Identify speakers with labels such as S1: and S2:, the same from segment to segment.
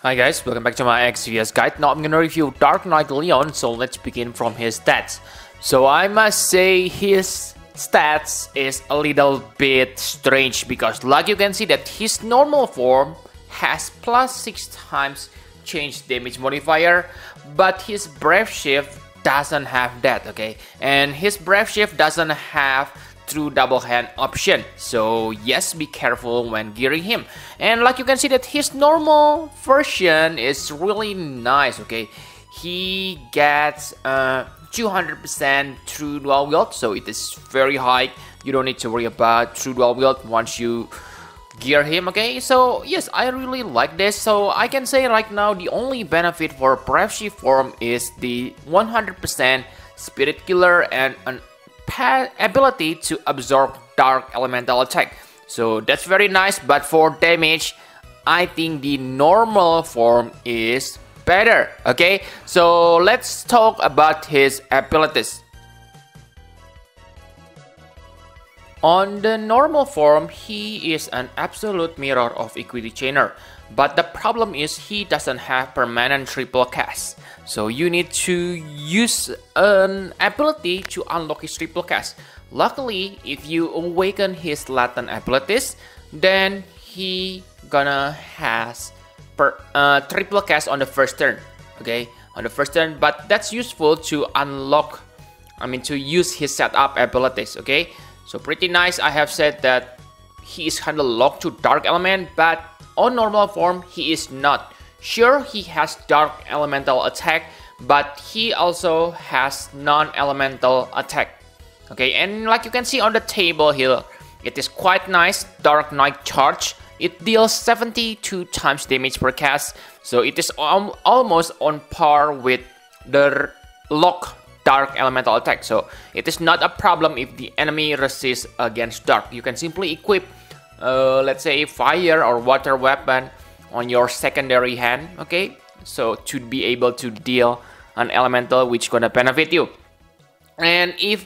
S1: Hi guys, welcome back to my Exvius guide. Now I'm gonna review Dark Knight Leon, so let's begin from his stats. So I must say his stats is a little bit strange because like you can see that his normal form has plus 6 times chain damage modifier but his Brave Shift doesn't have that okay and his Brave Shift doesn't have true double hand option. So yes be careful when gearing him. And like you can see that his normal version is really nice okay? He gets uh 200% true dual wield so it is very high. You don't need to worry about true dual wield once you gear him okay? So yes i really like this. So i can say right now the only benefit for Brave form is the 100% spirit killer and an ability to absorb dark elemental attack. So that's very nice but for damage i think the normal form is better okay? So let's talk about his abilities On the normal form, he is an absolute mirror of Equity Chainer, but the problem is he doesn't have permanent triple cast. So you need to use an ability to unlock his triple cast. Luckily, if you awaken his latent abilities, then he gonna has per, uh, triple cast on the first turn. Okay, on the first turn, but that's useful to unlock. I mean to use his setup abilities. Okay, so pretty nice. I have said that he is kind of locked to Dark Element, but on normal form, he is not. Sure, he has Dark Elemental attack, but he also has non-elemental attack. Okay, and like you can see on the table here, it is quite nice. Dark Knight Charge. It deals 72 times damage per cast, so it is al almost on par with the lock dark elemental attack. So it is not a problem if the enemy resists against dark. You can simply equip uh, let's say fire or water weapon on your secondary hand okay? So to be able to deal an elemental which gonna benefit you. And if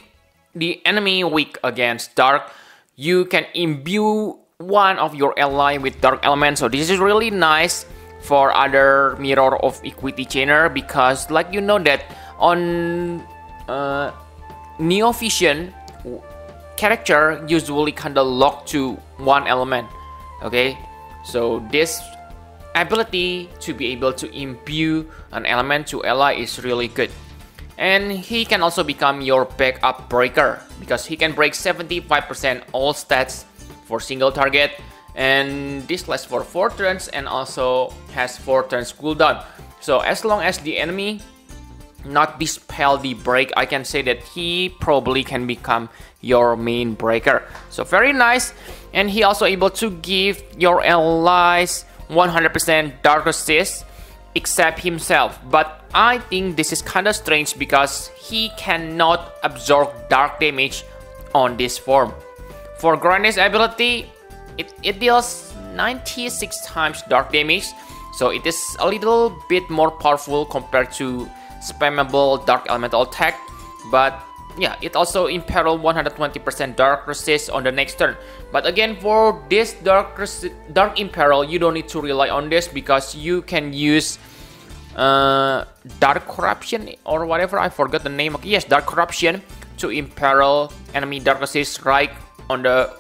S1: the enemy weak against dark you can imbue one of your ally with dark element so this is really nice for other mirror of equity chainer because like you know that on uh, Neo Vision character usually kind of locked to one element okay? So this ability to be able to imbue an element to ally is really good. And he can also become your backup breaker because he can break 75% all stats for single target and this lasts for 4 turns and also has 4 turns cooldown. So as long as the enemy not dispel the break. I can say that he probably can become your main breaker. So very nice. And he also able to give your allies 100% dark resist except himself. But I think this is kinda strange because he cannot absorb dark damage on this form. For Grandis ability it, it deals 96 times dark damage. So it is a little bit more powerful compared to spammable dark elemental attack but yeah it also imperil 120% dark resist on the next turn. But again for this dark resist, dark imperil you don't need to rely on this because you can use uh, dark corruption or whatever. I forgot the name yes dark corruption to imperil enemy dark resist right on the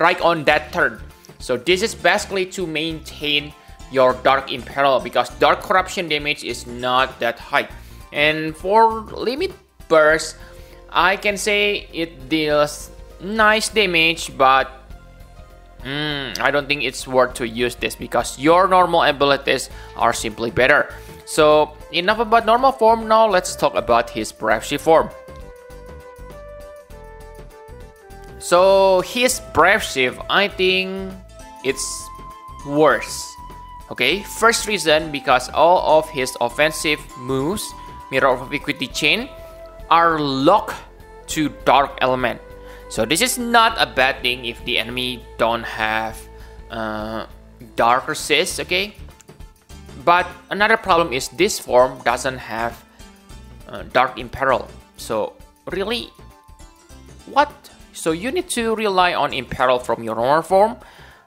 S1: right on that turn. So this is basically to maintain your Dark Imperil because Dark Corruption damage is not that high. And for Limit Burst, I can say it deals nice damage, but mm, I don't think it's worth to use this because your normal abilities are simply better. So enough about normal form, now let's talk about his Brave Shift form. So his Brave Shift, I think it's worse Okay, first reason because all of his offensive moves, Mirror of Equity Chain, are locked to Dark Element. So this is not a bad thing if the enemy don't have uh, Dark Resist, okay? But another problem is this form doesn't have uh, Dark Imperil. So really, what? So you need to rely on Imperil from your normal form.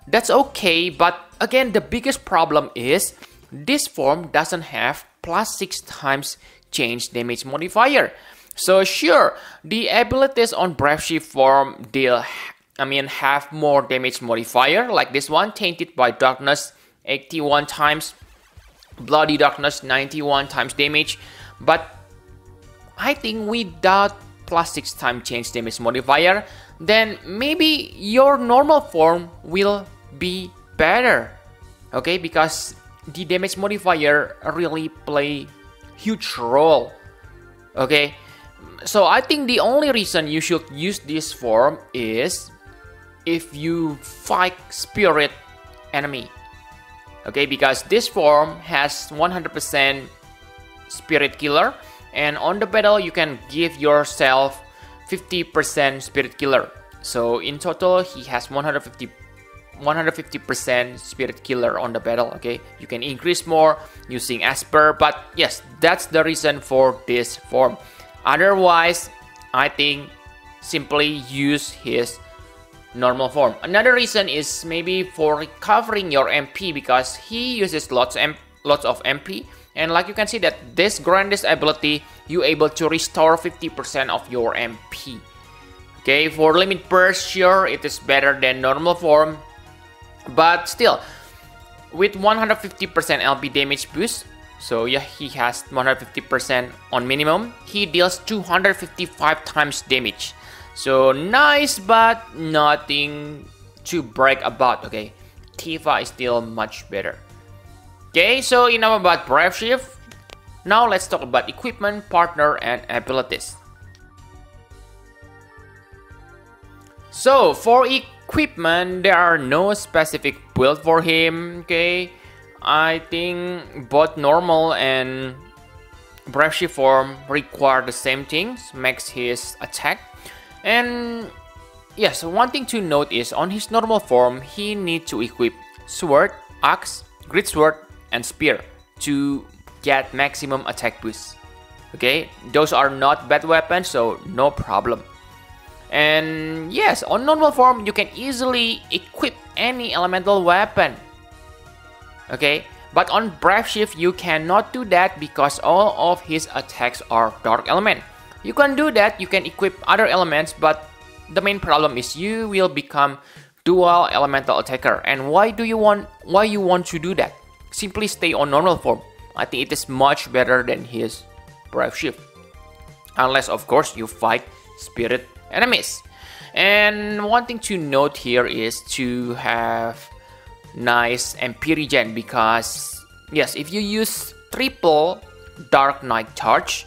S1: That's okay, but again, the biggest problem is this form doesn't have plus 6 times chain damage modifier. So sure, the abilities on Brave Shift form deal I mean have more damage modifier like this one tainted by darkness 81 times bloody darkness 91 times damage but I think without plus 6 time change damage modifier then maybe your normal form will be better okay? Because the damage modifier really play huge role okay? So I think the only reason you should use this form is if you fight spirit enemy okay? Because this form has 100% spirit killer and on the battle you can give yourself 50% spirit killer. So in total he has 150 150% spirit killer on the battle okay you can increase more using Esper but yes that's the reason for this form otherwise I think simply use his normal form. Another reason is maybe for recovering your MP because he uses lots, lots of MP and like you can see that this grandest ability you able to restore 50% of your MP. Okay, for limit burst sure it is better than normal form but still with 150% LB damage boost so yeah he has 150% on minimum he deals 255 times damage so nice, but nothing to brag about, okay? Tifa is still much better. Okay, so enough about Brave Shift. Now let's talk about equipment, partner, and abilities. So for equipment, there are no specific build for him, okay? I think both normal and Brave Shift form require the same things, makes his attack and yes, one thing to note is on his normal form, he needs to equip sword, axe, great sword, and spear to get maximum attack boost. Okay, those are not bad weapons, so no problem. And yes, on normal form, you can easily equip any elemental weapon. Okay, but on Brave Shift, you cannot do that because all of his attacks are dark element. You can do that, you can equip other elements, but the main problem is you will become dual elemental attacker. And why do you want why you want to do that? Simply stay on normal form. I think it is much better than his Brave Shift. Unless of course you fight spirit enemies. And one thing to note here is to have nice MP regen because yes, if you use triple Dark Knight charge,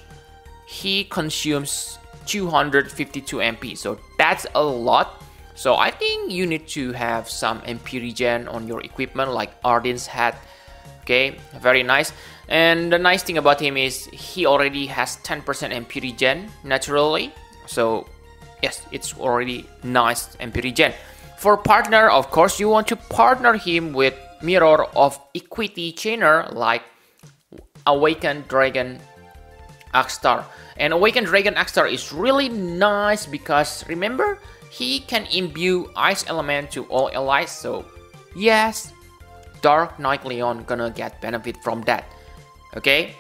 S1: he consumes 252 MP so that's a lot. So I think you need to have some MP regen on your equipment like Arden's hat. Okay very nice. And the nice thing about him is he already has 10% MP regen naturally. So yes it's already nice MP regen for partner of course you want to partner him with mirror of equity chainer like awakened dragon Akstar. And Awakened Dragon Akstar is really nice because remember, he can imbue Ice Element to all allies, so yes, Dark Knight Leon gonna get benefit from that. Okay?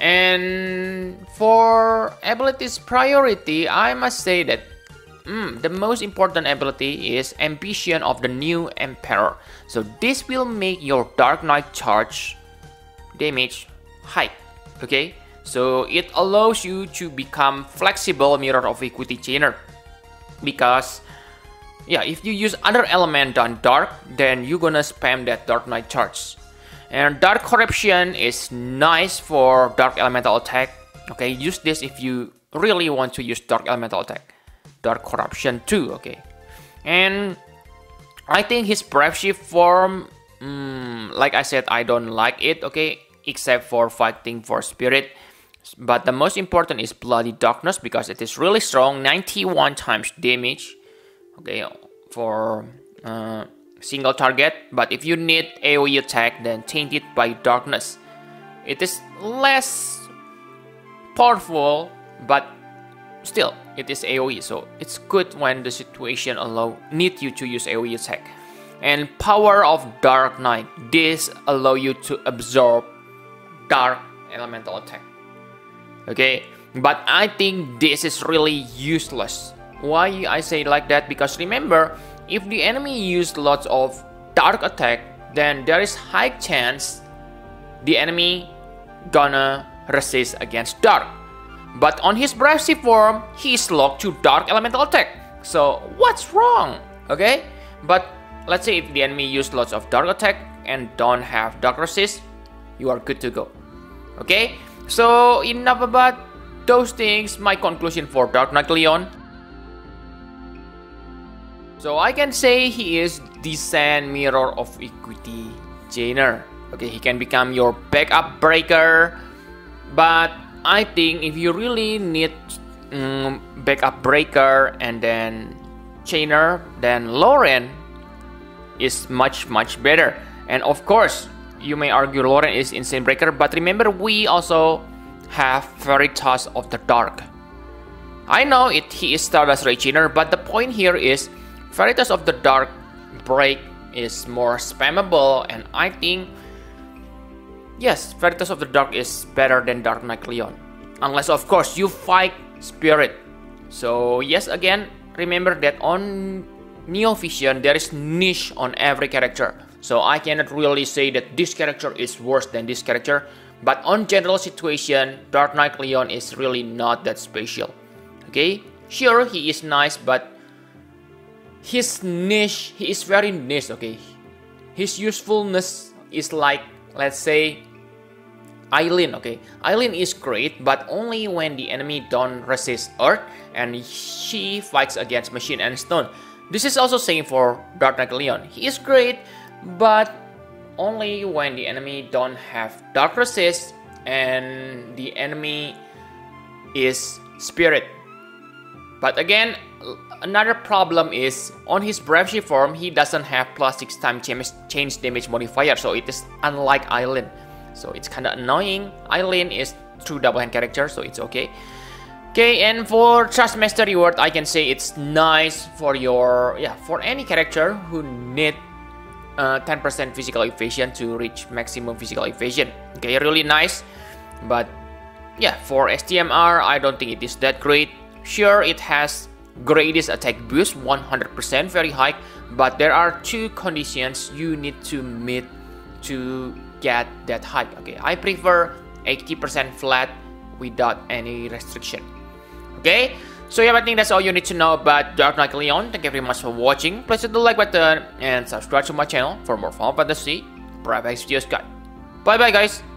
S1: And for abilities priority, I must say that mm, the most important ability is Ambition of the New Emperor. So this will make your Dark Knight charge damage high. Okay? So it allows you to become flexible mirror of equity chainer. Because yeah, if you use other element than dark, then you're gonna spam that dark knight charge. And dark corruption is nice for dark elemental attack. Okay, use this if you really want to use dark elemental attack. Dark corruption too, okay. And I think his brave form, mm, like I said, I don't like it, okay, except for fighting for spirit. But the most important is Bloody Darkness because it is really strong, 91 times damage. Okay, for uh, single target. But if you need AoE attack, then Tainted by Darkness. It is less powerful, but still it is AoE, so it's good when the situation allow need you to use AoE attack. and power of Dark Knight. This allow you to absorb dark elemental attack. Okay, but I think this is really useless. Why I say like that? Because remember, if the enemy use lots of dark attack, then there is high chance the enemy gonna resist against dark. But on his Brave form, he is locked to dark elemental attack. So what's wrong? Okay, but let's say if the enemy use lots of dark attack and don't have dark resist, you are good to go. Okay, so enough about those things. My conclusion for Dark Knight Leon. So I can say he is the Sand Mirror of Equity Chainer. Okay, he can become your backup breaker, but I think if you really need um, backup breaker and then chainer, then Lauren is much much better. And of course, you may argue Lauren is insane breaker, but remember we also have Veritas of the Dark. I know it he is Stardust Ray Chainer, but the point here is Veritas of the Dark break is more spammable and I think Yes, Veritas of the Dark is better than Dark Knight Leon. Unless, of course, you fight Spirit. So, yes, again, remember that on Neo Vision, there is niche on every character. So, I cannot really say that this character is worse than this character. But on general situation, Dark Knight Leon is really not that special. Okay? Sure, he is nice, but his niche, he is very niche, okay? His usefulness is like, let's say, Eileen, okay. Eileen is great, but only when the enemy don't resist Earth and she fights against Machine and Stone. This is also same for Dark Knight Leon. He is great, but only when the enemy don't have Dark Resist and the enemy is Spirit. But again, another problem is on his Brave form, he doesn't have plus 6 time chain damage modifier, so it is unlike Eileen so it's kind of annoying. Eileen is true double hand character, so it's okay. Okay, and for Trustmaster reward, I can say it's nice for your yeah for any character who need 10% uh, physical evasion to reach maximum physical evasion. Okay, really nice, but yeah, for STMR, I don't think it is that great. Sure, it has greatest attack boost 100% very high, but there are two conditions you need to meet to get that high. Okay, I prefer 80% flat without any restriction. Okay, so yeah, I think that's all you need to know about Dark Knight Leon. Thank you very much for watching. Please hit the like button and subscribe to my channel for more Final Fantasy Brave Exvius guide. Bye bye guys.